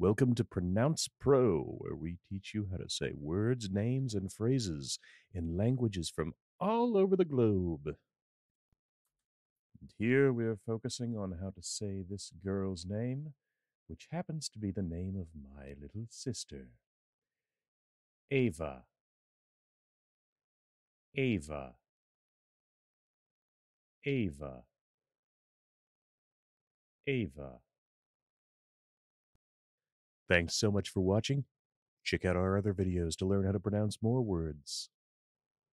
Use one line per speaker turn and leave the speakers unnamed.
Welcome to Pronounce Pro, where we teach you how to say words, names, and phrases in languages from all over the globe. And here we are focusing on how to say this girl's name, which happens to be the name of my little sister. Ava. Ava. Ava. Ava. Thanks so much for watching. Check out our other videos to learn how to pronounce more words.